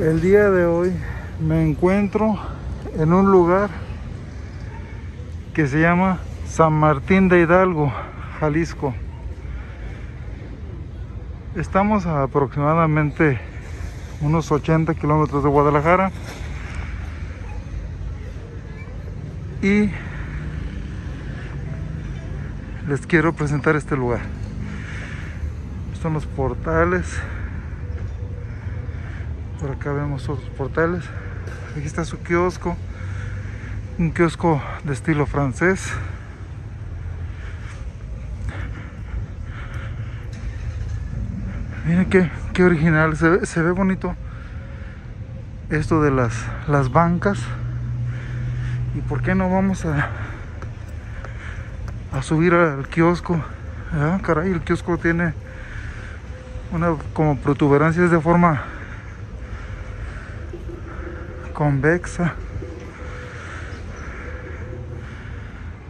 El día de hoy me encuentro en un lugar que se llama San Martín de Hidalgo, Jalisco. Estamos a aproximadamente unos 80 kilómetros de Guadalajara y les quiero presentar este lugar. Son los portales por acá vemos otros portales. Aquí está su kiosco. Un kiosco de estilo francés. Miren qué, qué original. Se ve, se ve bonito esto de las, las bancas. ¿Y por qué no vamos a, a subir al kiosco? Ah, caray, el kiosco tiene una como protuberancias de forma convexa.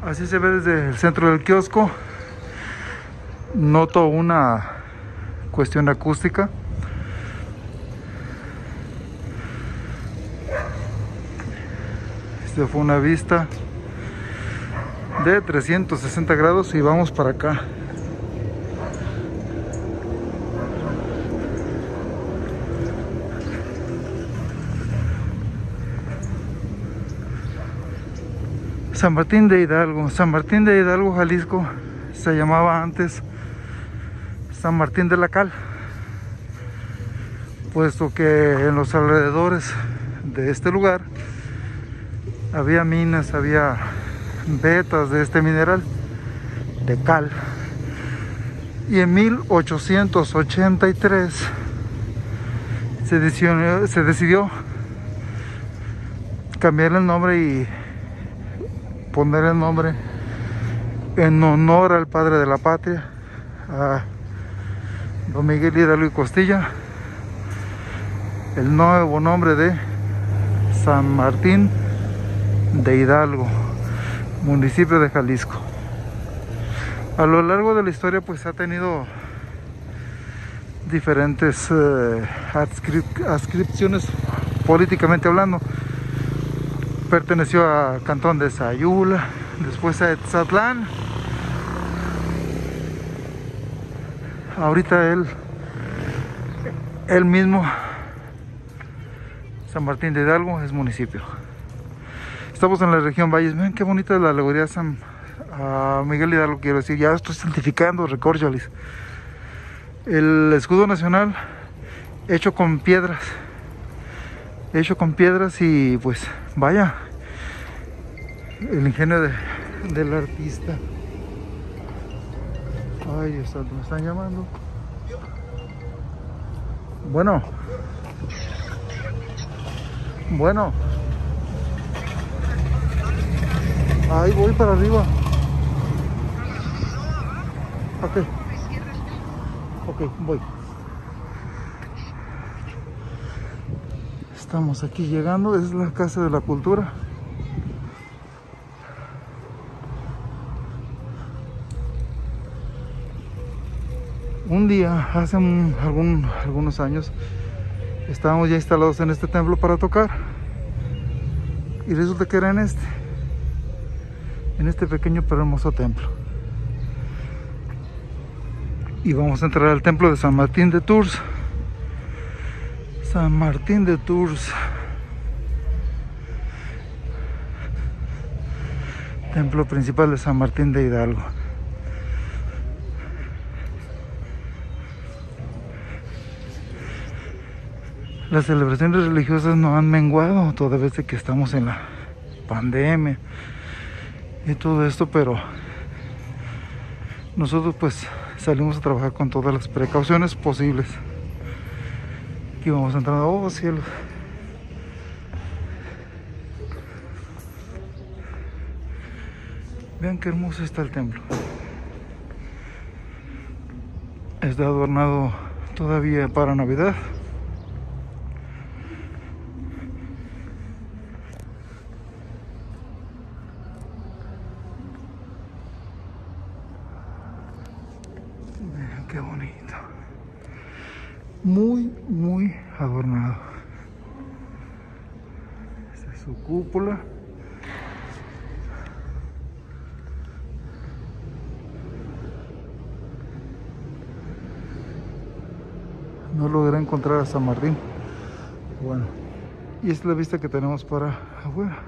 Así se ve desde el centro del kiosco. Noto una cuestión acústica. Esta fue una vista de 360 grados y vamos para acá. San Martín de Hidalgo. San Martín de Hidalgo, Jalisco, se llamaba antes San Martín de la Cal, puesto que en los alrededores de este lugar había minas, había vetas de este mineral de cal. Y en 1883 se decidió, cambiar el nombre y poner el nombre en honor al padre de la patria, a don Miguel Hidalgo y Costilla, el nuevo nombre de San Martín de Hidalgo, municipio de Jalisco. A lo largo de la historia pues ha tenido diferentes eh, adscripciones políticamente hablando perteneció a Cantón de Sayula, después a Etzatlán. Ahorita él, él mismo, San Martín de Hidalgo, es municipio. Estamos en la región Valles. Miren qué bonita es la alegoría San Miguel Hidalgo, quiero decir. Ya estoy santificando, recorcholis. El escudo nacional hecho con piedras hecho con piedras y pues vaya. El ingenio de, del artista. Ay Dios me están llamando. Bueno. Bueno. Ahí voy para arriba. Ok. Ok voy Estamos aquí llegando, es la Casa de la Cultura. Un día, hace algún, algunos años, estábamos ya instalados en este templo para tocar. Y resulta que era en este, en este pequeño pero hermoso templo. Y vamos a entrar al templo de San Martín de Tours. San Martín de Tours. Templo principal de San Martín de Hidalgo. Las celebraciones religiosas no han menguado toda vez que estamos en la pandemia y todo esto, pero nosotros pues salimos a trabajar con todas las precauciones posibles aquí vamos entrando. Oh, cielo. Vean qué hermoso está el templo. Está adornado todavía para Navidad. Muy, adornado. su cúpula. No logré encontrar a San Martín. Bueno, y esta es la vista que tenemos para afuera.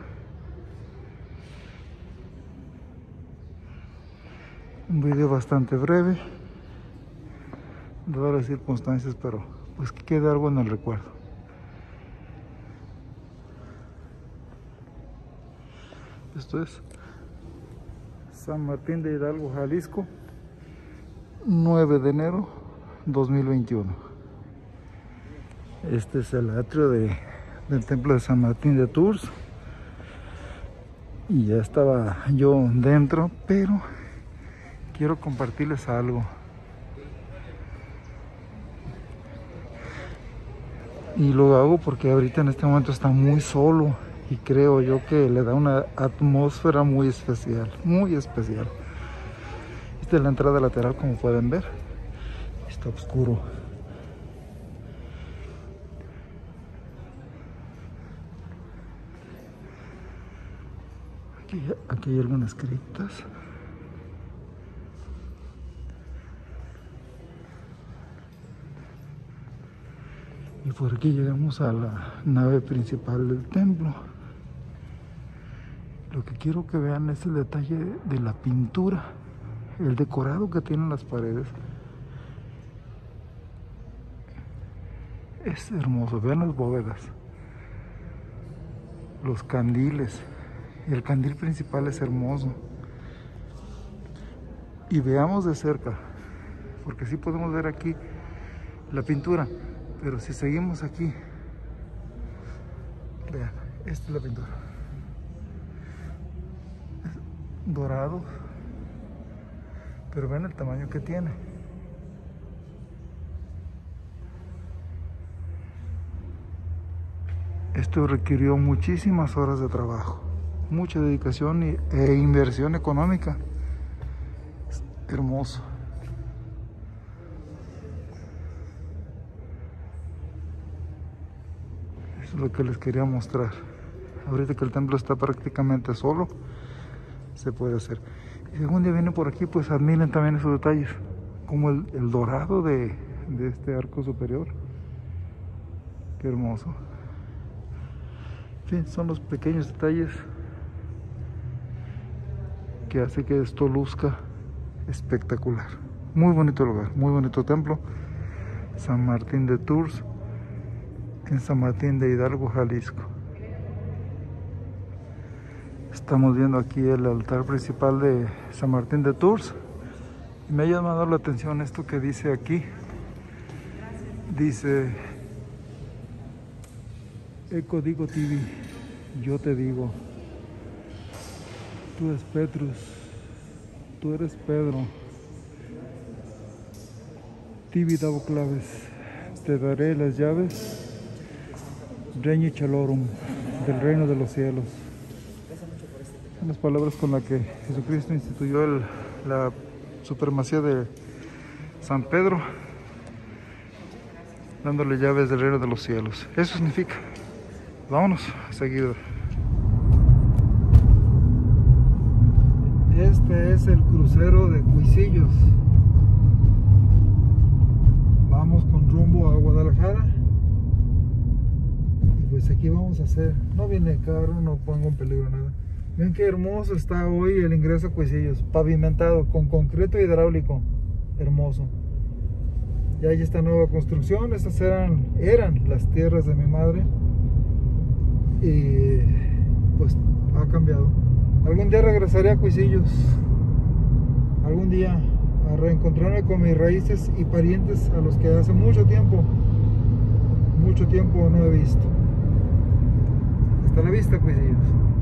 Un video bastante breve, dadas las circunstancias, pero pues que quede algo en el recuerdo. Esto es San Martín de Hidalgo, Jalisco, 9 de enero 2021. Este es el atrio de, del templo de San Martín de Tours. Y ya estaba yo dentro, pero quiero compartirles algo. Y lo hago porque ahorita en este momento está muy solo y creo yo que le da una atmósfera muy especial, muy especial. Esta es la entrada lateral como pueden ver, está oscuro. Aquí, hay algunas criptas. Y por aquí llegamos a la nave principal del templo. Lo que quiero que vean es el detalle de la pintura, el decorado que tienen las paredes. Es hermoso, vean las bóvedas, los candiles. El candil principal es hermoso. Y veamos de cerca, porque sí podemos ver aquí la pintura. Pero si seguimos aquí, vean, esta es la pintura. Es dorado, pero vean el tamaño que tiene. Esto requirió muchísimas horas de trabajo, mucha dedicación e inversión económica. Es hermoso. Lo que les quería mostrar. Ahorita que el templo está prácticamente solo, se puede hacer. Y si algún día vienen por aquí, pues admiren también esos detalles, como el, dorado de, este arco superior. Qué hermoso. Fin, son los pequeños detalles que hace que esto luzca espectacular. Muy bonito lugar, muy bonito templo. San Martín de Tours en San Martín de Hidalgo, Jalisco. Estamos viendo aquí el altar principal de San Martín de Tours. Y me ha llamado la atención esto que dice aquí. Dice, Eco digo Tibi, yo te digo, tú eres Petrus, tú eres Pedro, Tibi davo claves, te daré las llaves Regni Chalorum, del reino de los cielos. Son las palabras con las que Jesucristo instituyó la supremacía de San Pedro, dándole llaves del reino de los cielos. Eso significa. Vámonos a seguir. Este es el crucero de Cuisillos. Vamos con rumbo a Guadalajara pues aquí vamos a hacer. No viene carro, no pongo en peligro nada. Ven qué hermoso está hoy el ingreso a Cuisillos. Pavimentado con concreto hidráulico. Hermoso. Ya hay esta nueva construcción. Estas eran, eran las tierras de mi madre. Y pues ha cambiado. Algún día regresaré a Cuisillos. Algún día a reencontrarme con mis raíces y parientes a los que hace mucho tiempo, mucho tiempo no he visto. Hasta la vista, ellos.